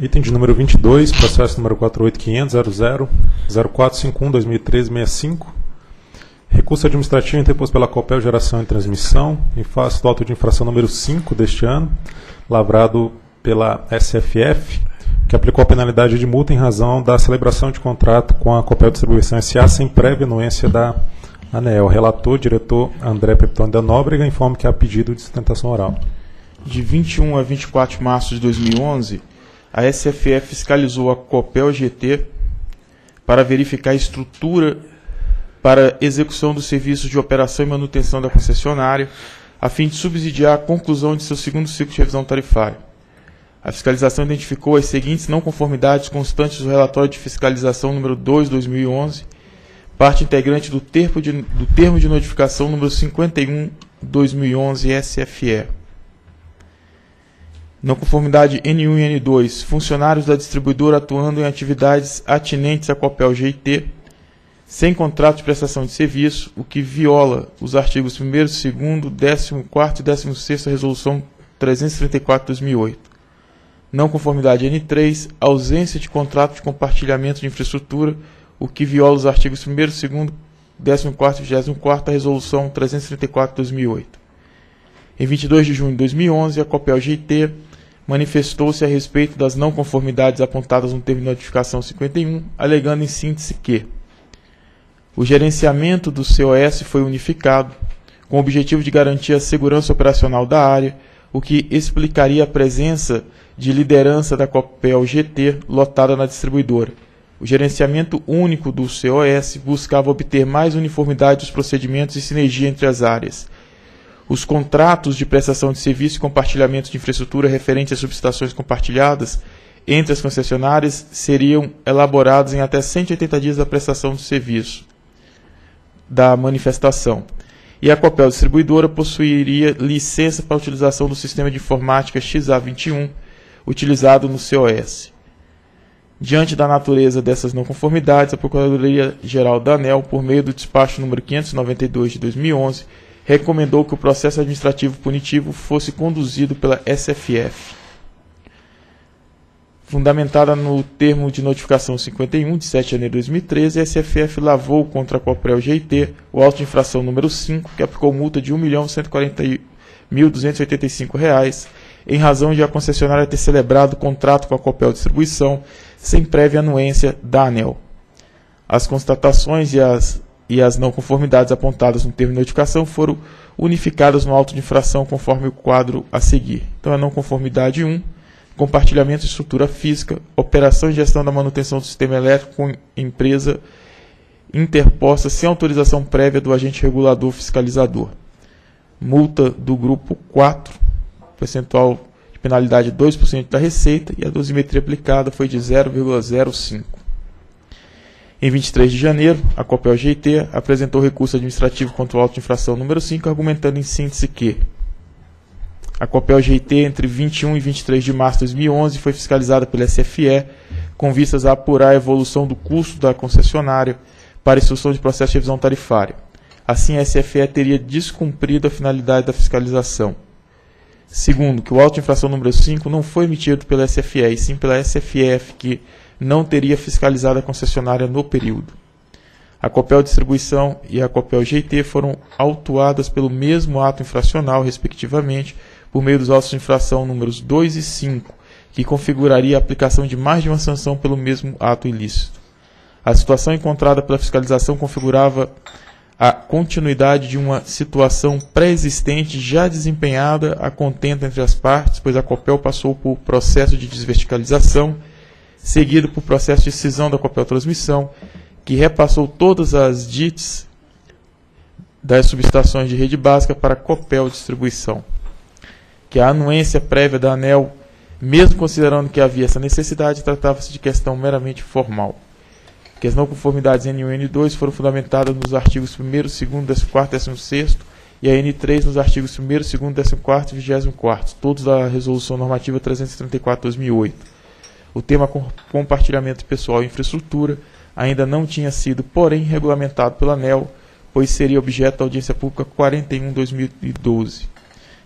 Item de número 22, processo número 48500000451-2013-65. Recurso administrativo interposto pela Copel Geração e Transmissão, em face do auto de infração número 5 deste ano, lavrado pela SFF, que aplicou a penalidade de multa em razão da celebração de contrato com a Copel Distribuição S.A. sem prévia anuência da ANEEL. Relator, diretor André Peptoni da Nóbrega, informa que há pedido de sustentação oral. De 21 a 24 de março de 2011, a SFF fiscalizou a Copel GT para verificar a estrutura para execução dos serviços de operação e manutenção da concessionária, a fim de subsidiar a conclusão de seu segundo ciclo de revisão tarifária. A fiscalização identificou as seguintes não conformidades constantes do relatório de fiscalização número 2 2011, parte integrante do termo de, do termo de notificação número 51 2011 SFE. Não conformidade N1 e N2, funcionários da distribuidora atuando em atividades atinentes à Copel GT, sem contrato de prestação de serviço, o que viola os artigos 1 2 14 e 16 da Resolução 334-2008. Não conformidade N3, ausência de contrato de compartilhamento de infraestrutura, o que viola os artigos 1 2 14 e 24 da Resolução 334-2008. Em 22 de junho de 2011, a Copel GT manifestou-se a respeito das não conformidades apontadas no termo de notificação 51, alegando em síntese que o gerenciamento do COS foi unificado, com o objetivo de garantir a segurança operacional da área, o que explicaria a presença de liderança da Copel GT lotada na distribuidora. O gerenciamento único do COS buscava obter mais uniformidade dos procedimentos e sinergia entre as áreas os contratos de prestação de serviço e compartilhamento de infraestrutura referentes às subestações compartilhadas entre as concessionárias seriam elaborados em até 180 dias da prestação do serviço da manifestação. E a Copel Distribuidora possuiria licença para utilização do sistema de informática XA21 utilizado no COS. Diante da natureza dessas não conformidades, a Procuradoria-Geral da ANEL, por meio do despacho número 592 de 2011, recomendou que o processo administrativo punitivo fosse conduzido pela SFF. Fundamentada no termo de notificação 51 de 7 de janeiro de 2013, a SFF lavou contra a Coprel GIT o auto de infração número 5, que aplicou multa de R$ 1.140.285 em razão de a concessionária ter celebrado contrato com a Copel Distribuição sem prévia anuência da ANEL. As constatações e as e as não conformidades apontadas no termo de notificação foram unificadas no auto de infração conforme o quadro a seguir. Então, a não conformidade 1, compartilhamento de estrutura física, operação e gestão da manutenção do sistema elétrico com empresa interposta sem autorização prévia do agente regulador fiscalizador. Multa do grupo 4, percentual de penalidade 2% da receita e a dosimetria aplicada foi de 0,05. Em 23 de janeiro, a Copel GT apresentou recurso administrativo contra o auto de infração número 5, argumentando em síntese que a Copel GT, entre 21 e 23 de março de 2011, foi fiscalizada pela SFE com vistas a apurar a evolução do custo da concessionária para instrução de processo de revisão tarifária. Assim, a SFE teria descumprido a finalidade da fiscalização. Segundo, que o auto de infração número 5 não foi emitido pela SFE, e sim pela SFF, que não teria fiscalizado a concessionária no período. A Copel Distribuição e a Copel GT foram autuadas pelo mesmo ato infracional, respectivamente, por meio dos autos de infração números 2 e 5, que configuraria a aplicação de mais de uma sanção pelo mesmo ato ilícito. A situação encontrada pela fiscalização configurava a continuidade de uma situação pré-existente já desempenhada a contento entre as partes, pois a Copel passou por processo de desverticalização seguido por processo de cisão da Copel Transmissão, que repassou todas as DITs das subestações de rede básica para a Copel Distribuição. Que a anuência prévia da ANEL, mesmo considerando que havia essa necessidade, tratava-se de questão meramente formal. Que as não conformidades N1 e N2 foram fundamentadas nos artigos 1, 2, 14 e 16 e a N3 nos artigos 1, 2, 14 e 24, todos da Resolução Normativa 334-2008 o tema compartilhamento pessoal e infraestrutura ainda não tinha sido, porém, regulamentado pela ANEL, pois seria objeto da audiência pública 41-2012.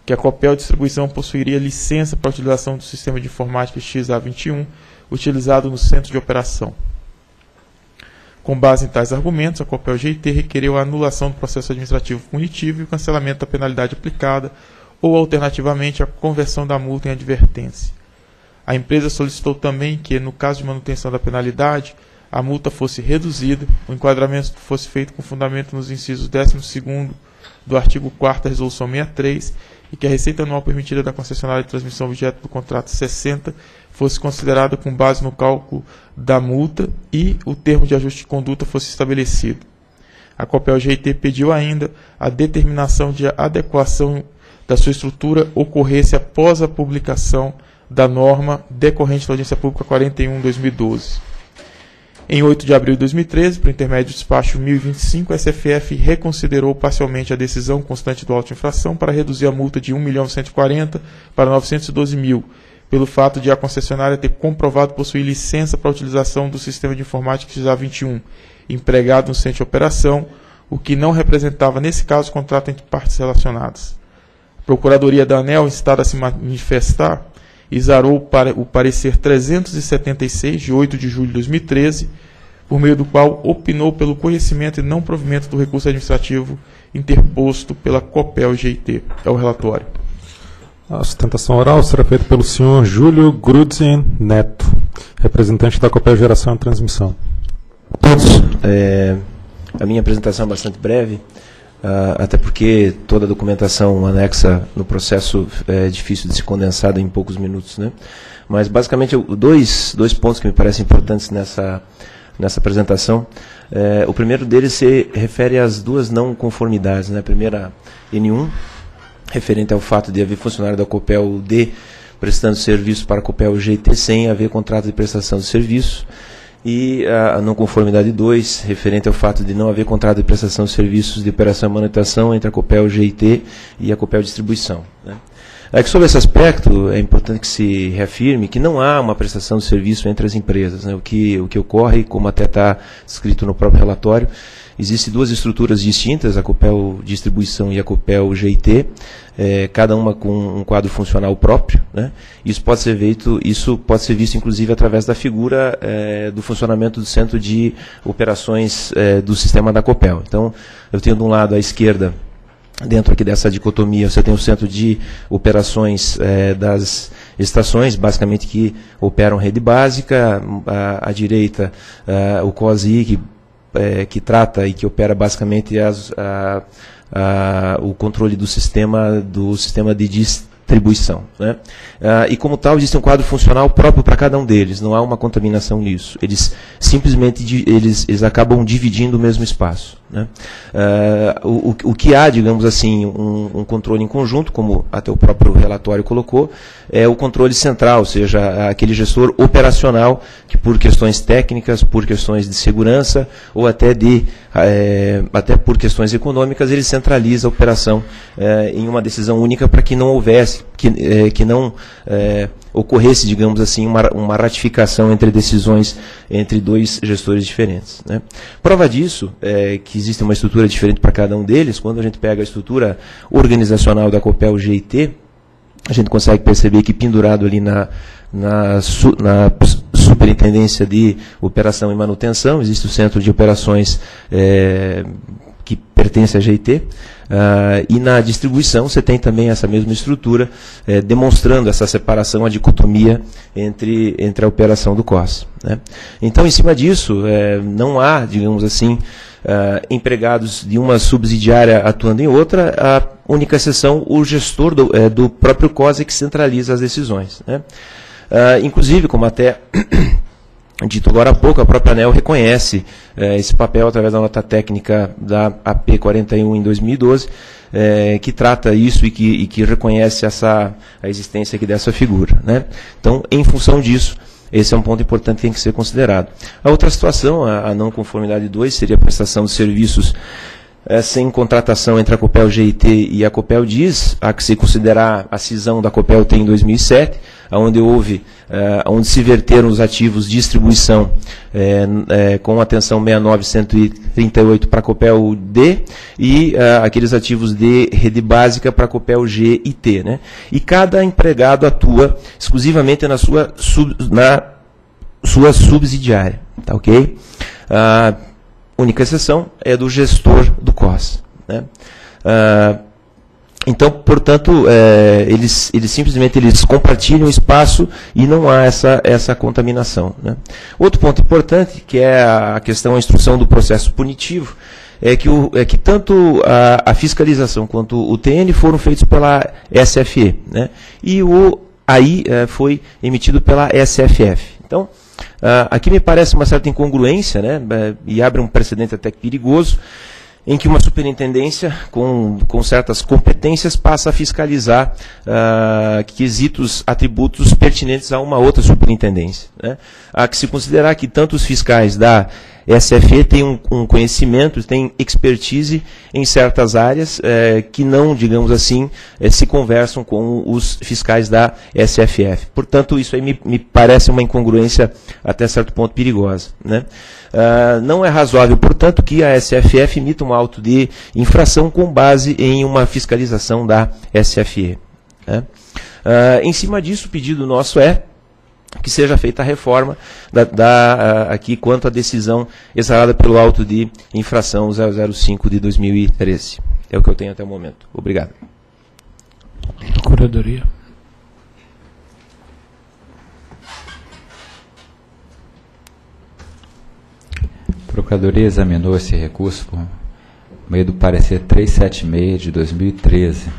que a Copel Distribuição possuiria licença para utilização do sistema de informática XA21 utilizado no centro de operação. Com base em tais argumentos, a Copel GT requereu a anulação do processo administrativo punitivo e o cancelamento da penalidade aplicada, ou alternativamente a conversão da multa em advertência. A empresa solicitou também que, no caso de manutenção da penalidade, a multa fosse reduzida, o enquadramento fosse feito com fundamento nos incisos 12 do artigo 4 da Resolução 63 e que a receita anual permitida da concessionária de transmissão objeto do contrato 60 fosse considerada com base no cálculo da multa e o termo de ajuste de conduta fosse estabelecido. A Copel GT pediu ainda a determinação de adequação da sua estrutura ocorresse após a publicação da norma decorrente da Audiência Pública 41/2012. Em 8 de abril de 2013, por intermédio do despacho 1025, a SFF reconsiderou parcialmente a decisão constante do auto-infração para reduzir a multa de 1.140.000 para 912 mil, pelo fato de a concessionária ter comprovado possuir licença para a utilização do sistema de informática XA21, empregado no centro de operação, o que não representava, nesse caso, contrato entre partes relacionadas. A Procuradoria da ANEL, instada a se manifestar, exarou o parecer 376, de 8 de julho de 2013, por meio do qual opinou pelo conhecimento e não provimento do recurso administrativo interposto pela COPEL GIT. É o relatório. A sustentação oral será feita pelo senhor Júlio Grudzin Neto, representante da COPEL Geração e Transmissão. Todos. É, a minha apresentação é bastante breve. Uh, até porque toda a documentação anexa no processo é difícil de se condensar em poucos minutos. Né? Mas, basicamente, dois, dois pontos que me parecem importantes nessa, nessa apresentação. É, o primeiro deles se refere às duas não conformidades. Né? A primeira, N1, referente ao fato de haver funcionário da COPEL D prestando serviço para a COPEL GT sem haver contrato de prestação de serviço e a não conformidade 2, referente ao fato de não haver contrato de prestação de serviços de operação e manutenção entre a Copel GIT e a Copel Distribuição. Né? É que sobre esse aspecto é importante que se reafirme que não há uma prestação de serviço entre as empresas. Né? O, que, o que ocorre, como até está escrito no próprio relatório, Existem duas estruturas distintas, a Copel Distribuição e a Copel GIT, é, cada uma com um quadro funcional próprio. Né? Isso, pode ser feito, isso pode ser visto, inclusive, através da figura é, do funcionamento do centro de operações é, do sistema da Copel. Então, eu tenho de um lado à esquerda dentro aqui dessa dicotomia, você tem o centro de operações é, das estações, basicamente que operam rede básica, à, à direita é, o COSI, que é, que trata e que opera basicamente as, a, a, o controle do sistema do sistema de distribuição. Né? Ah, e como tal, existe um quadro funcional próprio para cada um deles, não há uma contaminação nisso. Eles simplesmente eles, eles acabam dividindo o mesmo espaço. Né? Uh, o, o, que há, digamos assim, um, um, controle em conjunto, como até o próprio relatório colocou, é o controle central, ou seja, aquele gestor operacional que por questões técnicas, por questões de segurança ou até de é, até por questões econômicas, ele centraliza a operação é, em uma decisão única para que não houvesse, que, é, que não ocorresse, digamos assim, uma, uma ratificação entre decisões entre dois gestores diferentes. Né? Prova disso é que existe uma estrutura diferente para cada um deles. Quando a gente pega a estrutura organizacional da Copel GIT, a gente consegue perceber que pendurado ali na, na, na superintendência de operação e manutenção, existe o centro de operações é, que pertence à GIT. Uh, e na distribuição você tem também essa mesma estrutura, eh, demonstrando essa separação, a dicotomia entre, entre a operação do COS. Né? Então, em cima disso, eh, não há, digamos assim, uh, empregados de uma subsidiária atuando em outra, a única exceção, o gestor do, eh, do próprio COS é que centraliza as decisões. Né? Uh, inclusive, como até dito agora há pouco, a própria ANEL reconhece eh, esse papel através da nota técnica da AP 41 em 2012, eh, que trata isso e que, e que reconhece essa, a existência aqui dessa figura. Né? Então, em função disso, esse é um ponto importante que tem que ser considerado. A outra situação, a, a não conformidade 2, seria a prestação de serviços é, sem contratação entre a Copel GIT e a Copel DIS, há que se considerar a cisão da Copel T em 2007, onde houve, é, onde se verteram os ativos de distribuição é, é, com atenção 69138 para a Copel D e aqueles ativos de rede básica para a Copel G e T. Né? E cada empregado atua exclusivamente na sua, sub, na sua subsidiária. Tá ok? Ah, única exceção é do gestor do COS. Né? Ah, então, portanto, é, eles, eles simplesmente eles compartilham o espaço e não há essa, essa contaminação. Né? Outro ponto importante, que é a questão da instrução do processo punitivo, é que, o, é que tanto a, a fiscalização quanto o TN foram feitos pela SFE. Né? E o AI é, foi emitido pela SFF. Então, aqui me parece uma certa incongruência, né, e abre um precedente até perigoso, em que uma superintendência com, com certas competências passa a fiscalizar uh, quesitos, atributos pertinentes a uma outra superintendência. Né? Há que se considerar que tanto os fiscais da SFE têm um, um conhecimento, têm expertise em certas áreas é, que não, digamos assim, é, se conversam com os fiscais da SFF. Portanto, isso aí me, me parece uma incongruência até certo ponto perigosa. Né? Uh, não é razoável, portanto, que a SFF emita um auto de infração com base em uma fiscalização da SFE. Né? Uh, em cima disso, o pedido nosso é que seja feita a reforma da, da, aqui quanto à decisão exarada pelo auto de infração 005 de 2013. É o que eu tenho até o momento. Obrigado. Procuradoria. A Procuradoria examinou esse recurso por meio do parecer 376 de 2013.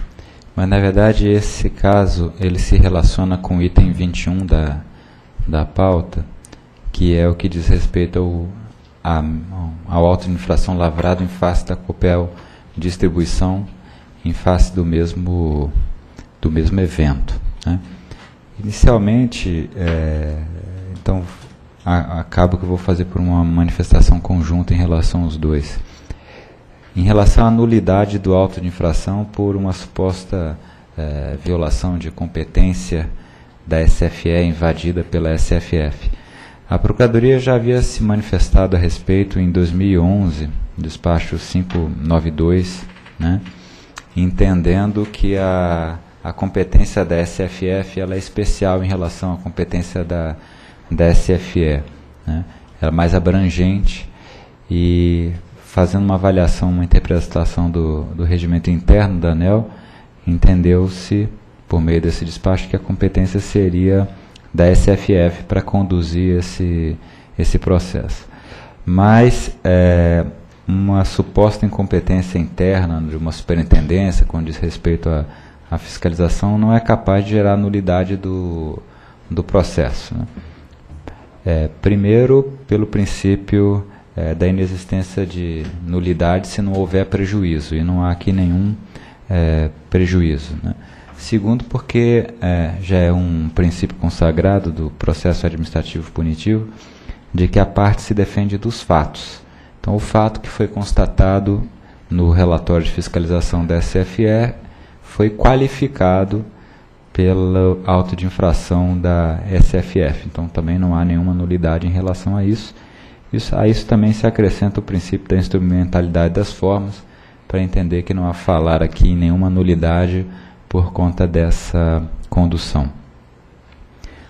Mas na verdade esse caso ele se relaciona com o item 21 da da pauta, que é o que diz respeito ao, a, ao auto de infração lavrado em face da Copel Distribuição, em face do mesmo, do mesmo evento. Né? Inicialmente, é, então, a, que vou fazer por uma manifestação conjunta em relação aos dois. Em relação à nulidade do auto de infração por uma suposta é, violação de competência da SFE invadida pela SFF. A Procuradoria já havia se manifestado a respeito em 2011, despacho 592, né, entendendo que a, a competência da SFF ela é especial em relação à competência da, da SFE. Né, ela é mais abrangente e fazendo uma avaliação, uma interpretação do, do regimento interno da ANEL, entendeu-se por meio desse despacho, que a competência seria da SFF para conduzir esse, esse processo. Mas é, uma suposta incompetência interna de uma superintendência, com diz respeito à, à fiscalização, não é capaz de gerar nulidade do, do processo. Né? É, primeiro, pelo princípio é, da inexistência de nulidade se não houver prejuízo, e não há aqui nenhum é, prejuízo. Né? Segundo, porque é, já é um princípio consagrado do processo administrativo punitivo de que a parte se defende dos fatos. Então, o fato que foi constatado no relatório de fiscalização da SFE foi qualificado pelo auto de infração da SFF. Então, também não há nenhuma nulidade em relação a isso. isso. A isso também se acrescenta o princípio da instrumentalidade das formas, para entender que não há falar aqui em nenhuma nulidade por conta dessa condução.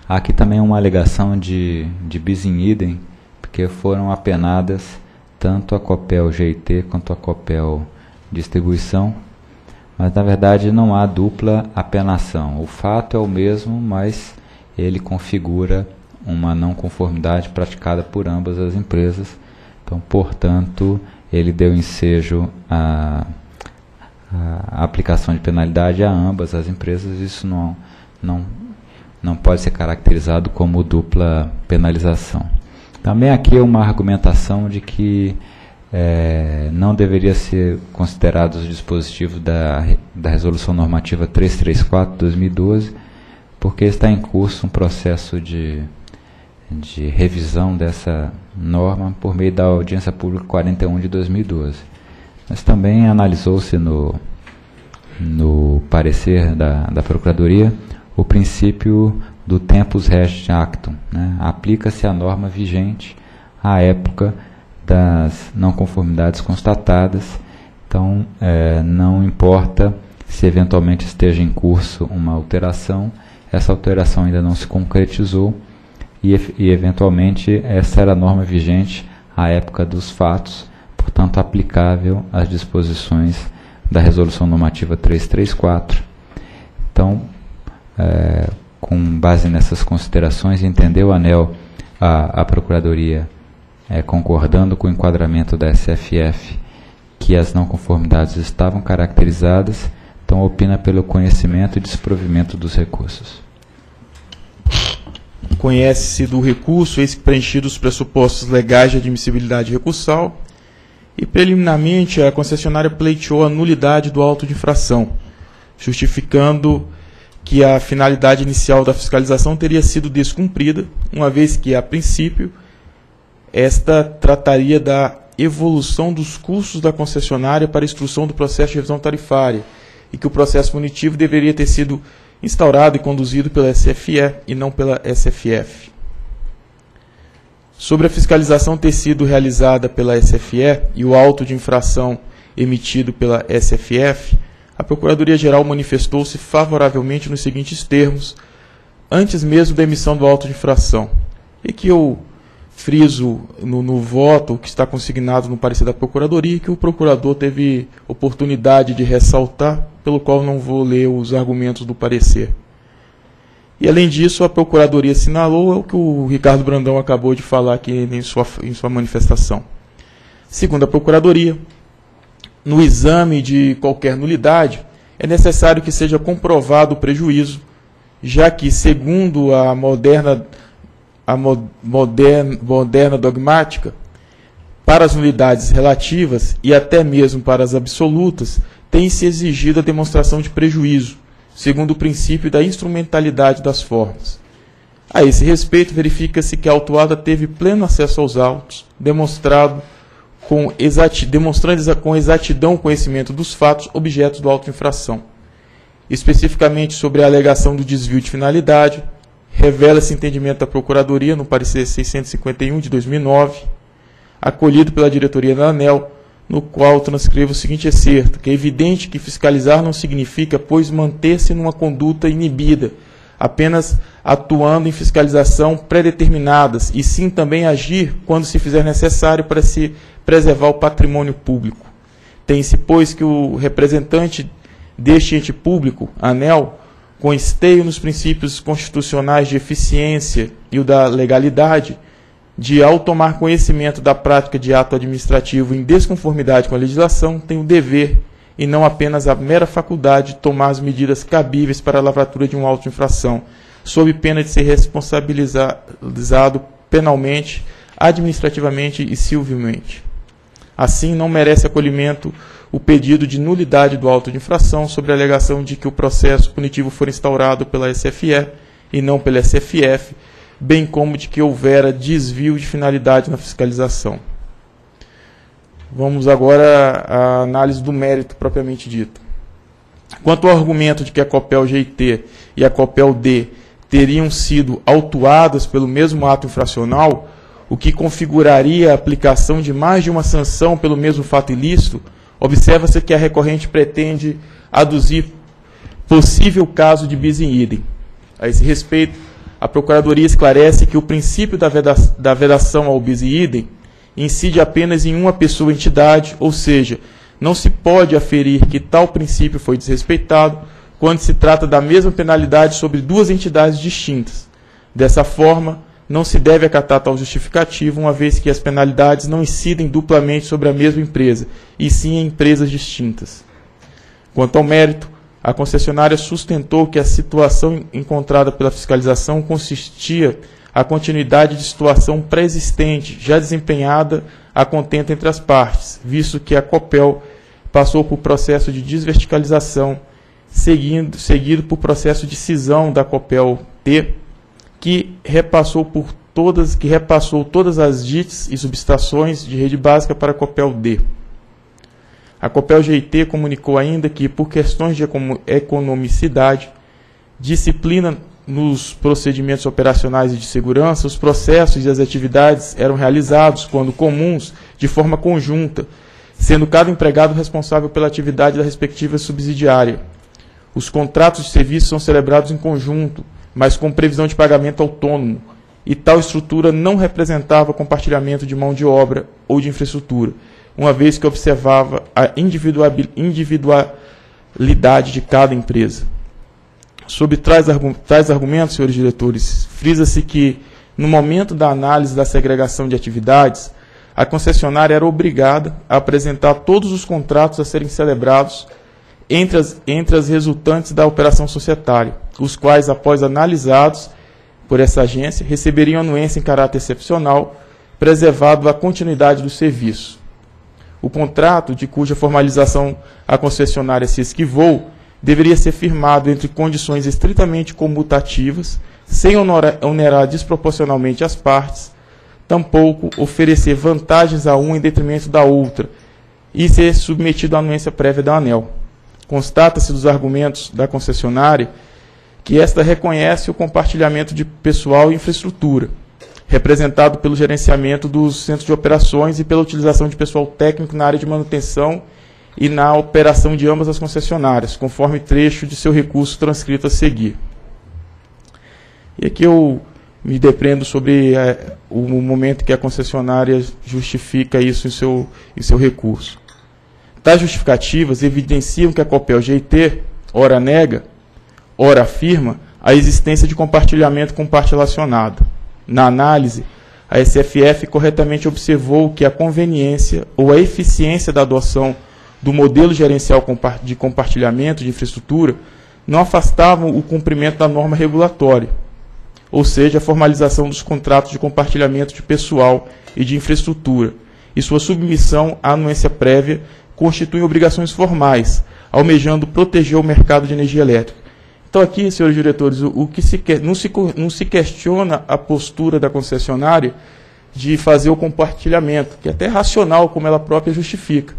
Há aqui também uma alegação de, de bis in idem, porque foram apenadas tanto a Copel GIT quanto a Copel Distribuição, mas na verdade não há dupla apenação. O fato é o mesmo, mas ele configura uma não conformidade praticada por ambas as empresas. Então, portanto, ele deu ensejo a a aplicação de penalidade a ambas as empresas, isso não, não, não pode ser caracterizado como dupla penalização. Também aqui é uma argumentação de que é, não deveria ser considerados os dispositivos da, da Resolução Normativa 334-2012, porque está em curso um processo de, de revisão dessa norma por meio da Audiência Pública 41 de 2012. Mas também analisou-se no, no parecer da, da Procuradoria o princípio do tempus regit actum. Né? Aplica-se a norma vigente à época das não conformidades constatadas, então é, não importa se eventualmente esteja em curso uma alteração, essa alteração ainda não se concretizou e, e eventualmente essa era a norma vigente à época dos fatos, portanto aplicável às disposições da Resolução Normativa 334. Então, é, com base nessas considerações, entendeu o ANEL, a, a Procuradoria, é, concordando com o enquadramento da SFF, que as não conformidades estavam caracterizadas, então opina pelo conhecimento e desprovimento dos recursos. Conhece-se do recurso, eis preenchidos os pressupostos legais de admissibilidade recursal, e preliminarmente a concessionária pleiteou a nulidade do auto de infração, justificando que a finalidade inicial da fiscalização teria sido descumprida, uma vez que, a princípio, esta trataria da evolução dos custos da concessionária para a instrução do processo de revisão tarifária e que o processo punitivo deveria ter sido instaurado e conduzido pela SFE e não pela SFF. Sobre a fiscalização ter sido realizada pela SFE e o auto de infração emitido pela SFF, a Procuradoria-Geral manifestou-se favoravelmente nos seguintes termos, antes mesmo da emissão do auto de infração, e que eu friso no, no, voto que está consignado no parecer da Procuradoria que o procurador teve oportunidade de ressaltar, pelo qual não vou ler os argumentos do parecer. E além disso, a Procuradoria assinalou o que o Ricardo Brandão acabou de falar aqui em sua, em sua manifestação. Segundo a Procuradoria, no exame de qualquer nulidade, é necessário que seja comprovado o prejuízo, já que, segundo a moderna a moderna, moderna dogmática, para as unidades relativas e até mesmo para as absolutas, tem-se exigido a demonstração de prejuízo, segundo o princípio da instrumentalidade das formas. A esse respeito, verifica-se que a autuada teve pleno acesso aos autos, demonstrado com exati demonstrando com exatidão o conhecimento dos fatos objetos do auto infração, especificamente sobre a alegação do desvio de finalidade, revela-se entendimento da Procuradoria no parecer 651 de 2009, acolhido pela diretoria da ANEL, no qual transcrevo o seguinte excerto, que é evidente que fiscalizar não significa, pois, manter-se numa conduta inibida, apenas atuando em fiscalização pré-determinadas, e sim também agir quando se fizer necessário para se preservar o patrimônio público. Tem-se, pois, que o representante deste ente público, ANEL, com esteio nos princípios constitucionais de eficiência e o da legalidade, de, ao tomar conhecimento da prática de ato administrativo em desconformidade com a legislação, tem o dever, e não apenas a mera faculdade, de tomar as medidas cabíveis para a lavratura de um auto de infração, sob pena de ser responsabilizado penalmente, administrativamente e civilmente. Assim, não merece acolhimento o pedido de nulidade do auto de infração sobre a alegação de que o processo punitivo for instaurado pela SFE e não pela SFF, bem como de que houvera desvio de finalidade na fiscalização. Vamos agora à análise do mérito propriamente dito. Quanto ao argumento de que a COPEL GT e a COPEL D teriam sido autuadas pelo mesmo ato infracional, o que configuraria a aplicação de mais de uma sanção pelo mesmo fato ilícito, Observa-se que a recorrente pretende aduzir possível caso de bis in idem. A esse respeito, a Procuradoria esclarece que o princípio da, veda da vedação ao bis idem incide apenas em uma pessoa ou entidade, ou seja, não se pode aferir que tal princípio foi desrespeitado quando se trata da mesma penalidade sobre duas entidades distintas. Dessa forma, não se deve acatar tal justificativo, uma vez que as penalidades não incidem duplamente sobre a mesma empresa, e sim em empresas distintas. Quanto ao mérito, a concessionária sustentou que a situação encontrada pela fiscalização consistia a continuidade de situação pré-existente, já desempenhada a contento entre as partes, visto que a COPEL passou por processo de desverticalização, seguindo, seguido por processo de cisão da COPEL T, que repassou por todas, que repassou todas as DITs e subestações de rede básica para a Copel D. A Copel GIT comunicou ainda que, por questões de economicidade, disciplina nos procedimentos operacionais e de segurança, os processos e as atividades eram realizados, quando comuns, de forma conjunta, sendo cada empregado responsável pela atividade da respectiva subsidiária. Os contratos de serviço são celebrados em conjunto, mas com previsão de pagamento autônomo, e tal estrutura não representava compartilhamento de mão de obra ou de infraestrutura uma vez que observava a individualidade de cada empresa. Sob tais, tais argumentos, senhores diretores, frisa-se que, no momento da análise da segregação de atividades, a concessionária era obrigada a apresentar todos os contratos a serem celebrados entre as, entre as resultantes da operação societária, os quais, após analisados por essa agência, receberiam anuência em caráter excepcional, preservado a continuidade do serviço. O contrato, de cuja formalização a concessionária se esquivou, deveria ser firmado entre condições estritamente comutativas, sem onerar desproporcionalmente as partes, tampouco oferecer vantagens a uma em detrimento da outra, e ser submetido à anuência prévia da ANEL. Constata-se dos argumentos da concessionária que esta reconhece o compartilhamento de pessoal e infraestrutura, representado pelo gerenciamento dos centros de operações e pela utilização de pessoal técnico na área de manutenção e na operação de ambas as concessionárias, conforme trecho de seu recurso transcrito a seguir. E aqui eu me depreendo sobre é, o momento que a concessionária justifica isso em seu, em seu recurso. Tais justificativas evidenciam que a Copel GT, ora nega, ora afirma, a existência de compartilhamento com parte relacionada. Na análise, a SFF corretamente observou que a conveniência ou a eficiência da adoção do modelo gerencial de compartilhamento de infraestrutura não afastavam o cumprimento da norma regulatória, ou seja, a formalização dos contratos de compartilhamento de pessoal e de infraestrutura, e sua submissão à anuência prévia constituem obrigações formais, almejando proteger o mercado de energia elétrica. Então aqui, senhores diretores, o, o que se quer, não, se, não se questiona a postura da concessionária de fazer o compartilhamento, que é até racional, como ela própria justifica.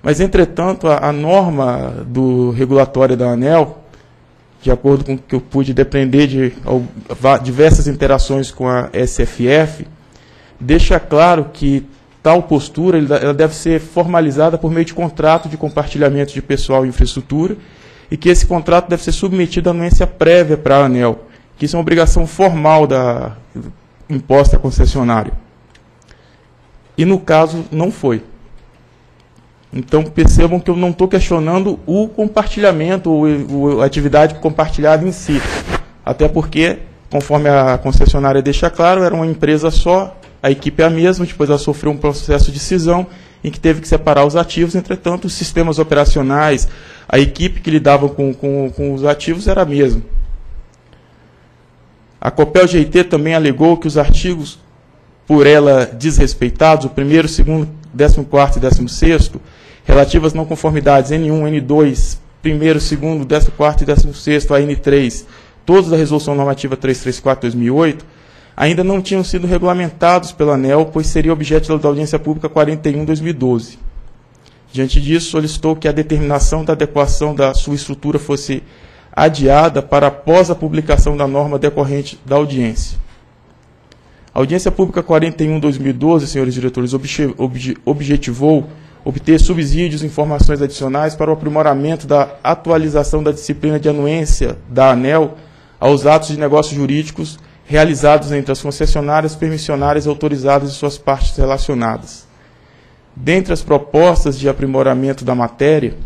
Mas, entretanto, a, a norma do regulatório da ANEL, de acordo com o que eu pude depender de diversas interações com a SFF, deixa claro que tal postura ela deve ser formalizada por meio de contrato de compartilhamento de pessoal e infraestrutura, e que esse contrato deve ser submetido à anuência prévia para a ANEL, que isso é uma obrigação formal da imposta concessionária. E no caso não foi. Então percebam que eu não estou questionando o compartilhamento, ou a atividade compartilhada em si. Até porque, conforme a concessionária deixa claro, era uma empresa só, a equipe é a mesma, depois ela sofreu um processo de cisão em que teve que separar os ativos, entretanto, os sistemas operacionais, a equipe que lidava com, com, com os ativos era a mesma. A Copel GIT também alegou que os artigos por ela desrespeitados, o primeiro, segundo, décimo quarto e décimo sexto, relativas não conformidades N1, N2, primeiro, segundo, décimo quarto e décimo sexto, a N3, todos da Resolução Normativa 334-2008, ainda não tinham sido regulamentados pela ANEL, pois seria objeto da audiência pública 41-2012. Diante disso, solicitou que a determinação da adequação da sua estrutura fosse adiada para após a publicação da norma decorrente da audiência. A audiência pública 41-2012, senhores diretores, objetivou obter subsídios e informações adicionais para o aprimoramento da atualização da disciplina de anuência da ANEL aos atos de negócios jurídicos realizados entre as concessionárias, permissionárias autorizadas e suas partes relacionadas. Dentre as propostas de aprimoramento da matéria,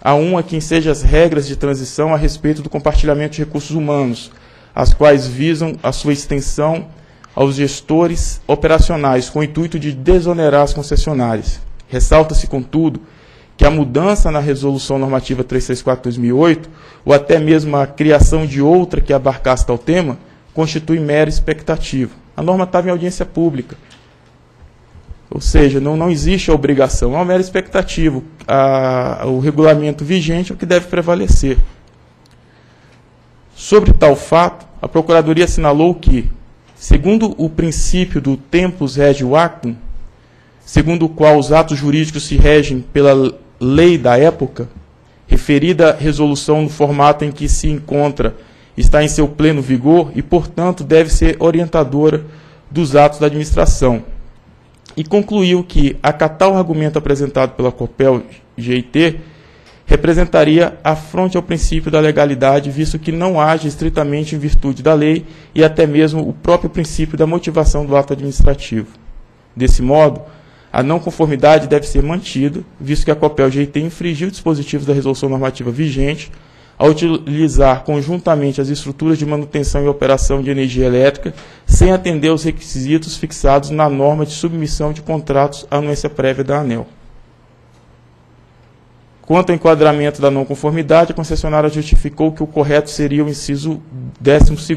há uma que enseja as regras de transição a respeito do compartilhamento de recursos humanos, as quais visam a sua extensão aos gestores operacionais, com o intuito de desonerar as concessionárias. Ressalta-se, contudo, que a mudança na Resolução Normativa 334-2008, ou até mesmo a criação de outra que abarcasse tal tema, constitui mera expectativa. A norma estava em audiência pública. Ou seja, não, não existe a obrigação, é uma mera expectativa. A, o regulamento vigente é o que deve prevalecer. Sobre tal fato, a Procuradoria assinalou que, segundo o princípio do tempus regio actum, segundo o qual os atos jurídicos se regem pela, lei da época, referida resolução no formato em que se encontra está em seu pleno vigor e, portanto, deve ser orientadora dos atos da administração. E concluiu que acatar o argumento apresentado pela Copel GIT representaria afronte ao princípio da legalidade, visto que não age estritamente em virtude da lei e até mesmo o próprio princípio da motivação do ato administrativo. Desse modo, a não conformidade deve ser mantida, visto que a Copel GT infringiu dispositivos da resolução normativa vigente ao utilizar conjuntamente as estruturas de manutenção e operação de energia elétrica sem atender aos requisitos fixados na norma de submissão de contratos à anuência prévia da ANEL. Quanto ao enquadramento da não conformidade, a concessionária justificou que o correto seria o inciso 12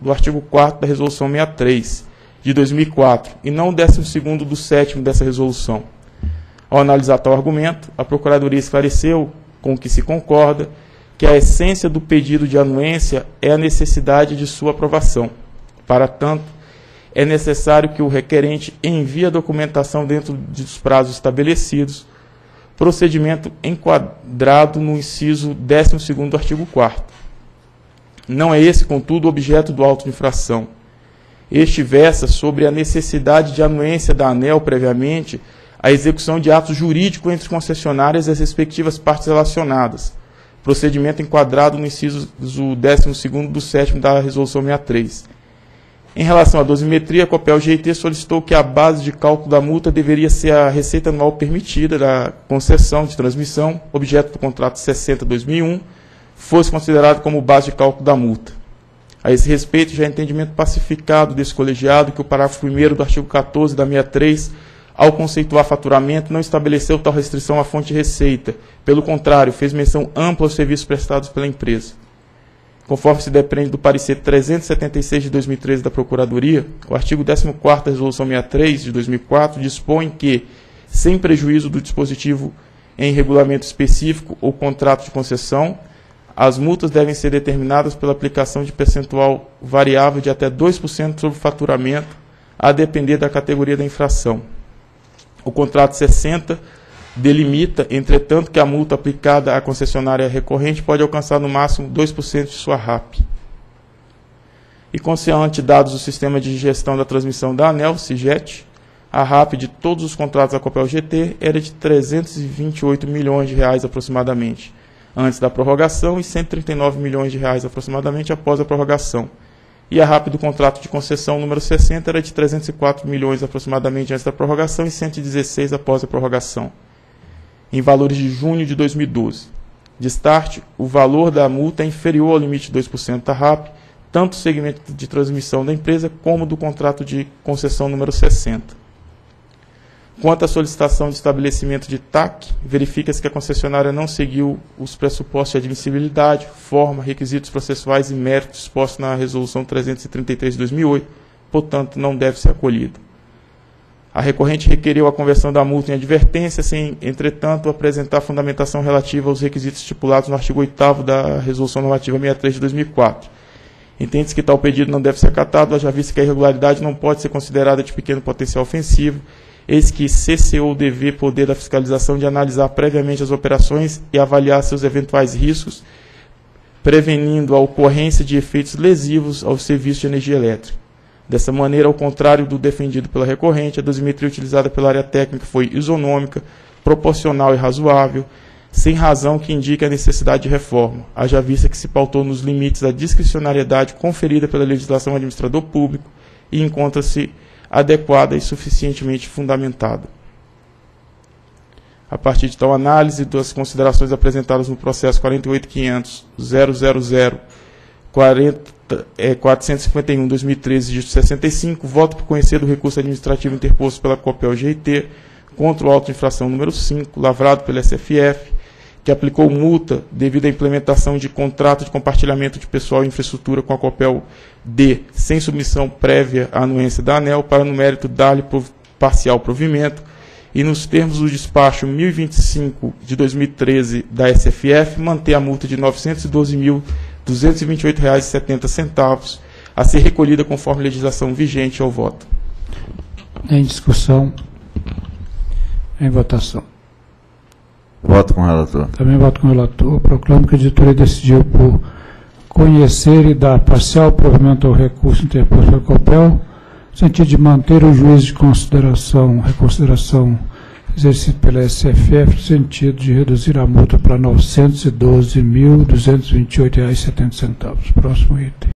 do artigo 4 da Resolução 63, de 2004, e não o 12 do 7 dessa resolução. Ao analisar tal argumento, a Procuradoria esclareceu, com o que se concorda, que a essência do pedido de anuência é a necessidade de sua aprovação. Para tanto, é necessário que o requerente envie a documentação dentro dos prazos estabelecidos, procedimento enquadrado no inciso 12 do artigo 4 Não é esse, contudo, o objeto do auto de infração. Este versa sobre a necessidade de anuência da ANEL previamente à execução de atos jurídicos entre concessionárias e as respectivas partes relacionadas, procedimento enquadrado no inciso 12 do 7 da Resolução 63. Em relação à dosimetria, a Copel GT solicitou que a base de cálculo da multa deveria ser a receita anual permitida da concessão de transmissão, objeto do contrato 60-2001, fosse considerado como base de cálculo da multa. A esse respeito, já é entendimento pacificado desse colegiado que o parágrafo 1 do artigo 14 da 63 ao conceituar faturamento, não estabeleceu tal restrição à fonte de receita. Pelo contrário, fez menção ampla aos serviços prestados pela empresa. Conforme se depende do parecer 376 de 2013 da Procuradoria, o artigo 14 da Resolução 63 de 2004 dispõe que, sem prejuízo do dispositivo em regulamento específico ou contrato de concessão, as multas devem ser determinadas pela aplicação de percentual variável de até 2% sobre o faturamento, a depender da categoria da infração. O contrato 60 delimita, entretanto, que a multa aplicada à concessionária recorrente pode alcançar no máximo 2% de sua RAP. E considerante dados do sistema de gestão da transmissão da ANEL, CIGET, a RAP de todos os contratos da Copel GT era de 328 milhões de reais aproximadamente, antes da prorrogação, e 139 milhões de reais aproximadamente após a prorrogação e a RAP do contrato de concessão número 60 era de 304 milhões aproximadamente antes da prorrogação e 116 após a prorrogação, em valores de junho de 2012. De start, o valor da multa é inferior ao limite de 2% da RAP, tanto do segmento de transmissão da empresa como do contrato de concessão número 60. Quanto à solicitação de estabelecimento de TAC, verifica-se que a concessionária não seguiu os pressupostos de admissibilidade, forma, requisitos processuais e méritos expostos na Resolução 333 de 2008, portanto, não deve ser acolhida. A recorrente requeriu a conversão da multa em advertência, sem, entretanto, apresentar fundamentação relativa aos requisitos estipulados no artigo 8 da Resolução Normativa 63 de 2004. Entende-se que tal pedido não deve ser acatado, já visto que a irregularidade não pode ser considerada de pequeno potencial ofensivo eis que CCO deve poder da fiscalização de analisar previamente as operações e avaliar seus eventuais riscos, prevenindo a ocorrência de efeitos lesivos ao serviço de energia elétrica. Dessa maneira, ao contrário do defendido pela recorrente, a dosimetria utilizada pela área técnica foi isonômica, proporcional e razoável, sem razão que indique a necessidade de reforma, haja vista que se pautou nos limites da discricionariedade conferida pela legislação administrador público e encontra-se adequada e suficientemente fundamentada. A partir de tal análise das considerações apresentadas no processo 48.500.000 451-2013 de 65, voto por conhecer do recurso administrativo interposto pela Copel GIT contra o auto infração número 5, lavrado pela SFF, que aplicou multa devido à implementação de contrato de compartilhamento de pessoal e infraestrutura com a Copel D, sem submissão prévia à anuência da ANEL, para no mérito dar-lhe parcial provimento, e nos termos do despacho 1025 de 2013 da SFF, manter a multa de R$ 912.228,70 a ser recolhida conforme legislação vigente ao voto. Em discussão, em votação. Voto com o relator. Também voto com o relator. Proclamo que a editoria decidiu por conhecer e dar parcial provimento ao recurso interposto pela COPEL, no sentido de manter o juízo de consideração, reconsideração exercido pela SFF, no sentido de reduzir a multa para R$ 912.228,70. Próximo item.